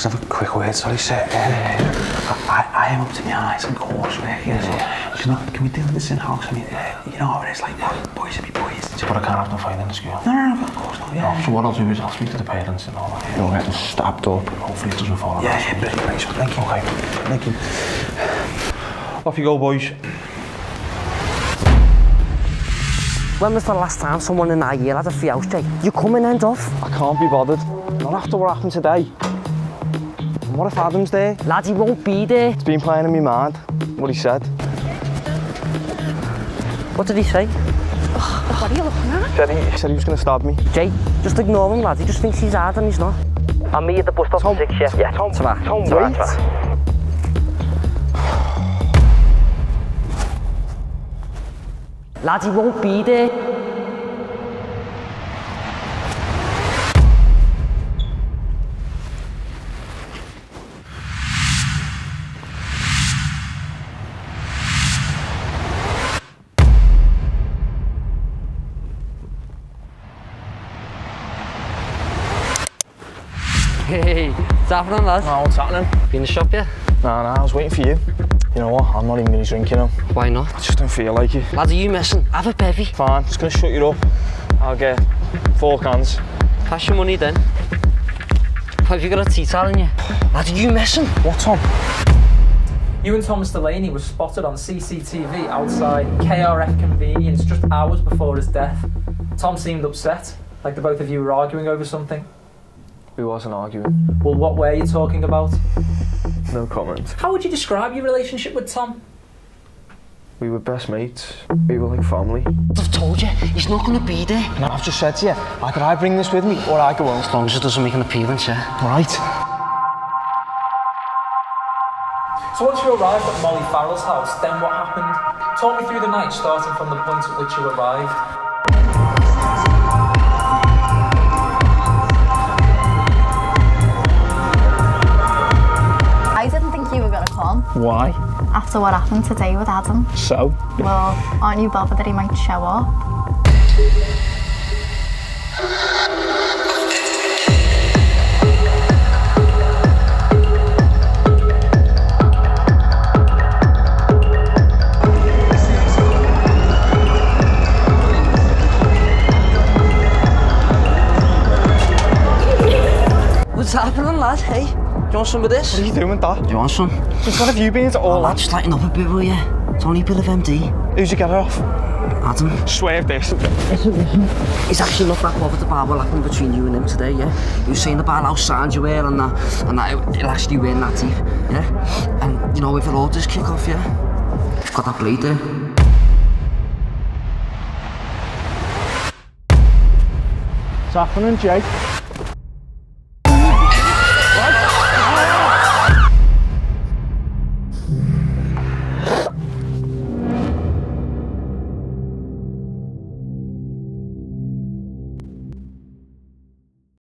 Just have a quick word, sorry, sir. Uh, I, I am up to my eyes in coursework, yes. Can, I, can we do this in-house? I mean, uh, you know how it is, like, boys will be boys. But I can't have no fighting in the school. No, no, no, of course not, yeah. So what I'll do is I'll speak to the parents and all that. You'll get them stabbed up. Hopefully it doesn't fall Yeah, out. yeah, brilliant, thanks, thank you. Okay. Thank you. Off you go, boys. When was the last time someone in our year had a free house, Jay? You come and end off. I can't be bothered. Not after what happened today. What if Adam's there? Lad, he won't be there. He's been playing me mad, what he said. What did he say? What are you looking at? Said he, he said he was going to stab me. Jay, just ignore him, lad. He just thinks he's hard and he's not. I'm me at the bus stop Tom, six, yeah. Yeah, Tom, Tom, Tom, Tom wait. Tom, Lad, he won't be there. Hey, what's happening, lads? Oh, what's happening? You in the shop yet? Nah, nah, I was waiting for you. You know what? I'm not even going to drink, you know. Why not? I just don't feel like it. Lads, are you missing? Have a bevy. Fine, just going to shut you up. I'll get four cans. Pass your money then. Have you got a tea towel in you? Lads, are you missing? What's on? You and Thomas Delaney were spotted on CCTV outside KRF Convenience just hours before his death. Tom seemed upset, like the both of you were arguing over something. We wasn't arguing. Well, what were you talking about? No comment. How would you describe your relationship with Tom? We were best mates. We were like family. I've told you, he's not going to be there. And I've just said to you, either I bring this with me or I go home. As long as it doesn't make an appearance, yeah? Right. So once you arrived at Molly Farrell's house, then what happened? Talk me through the night, starting from the point at which you arrived. Why? after what happened today with Adam. So? Well, aren't you bothered that he might show up? What's happening, lad? Hey, do you want some of this? What are you doing, Dad? Do you want some? Just what have you been to all Lad, that? just lighten up a bit, will you? It's only a bit of MD. Who'd you get it off? Adam, Swear this. he's actually not that bothered about what happened between you and him today, yeah? He was saying about how sound you were and that, and that it- it'll actually wear that teeth, yeah? And, you know, if it all does kick off, yeah? You've got that blade eh? there. What's happening, Jay?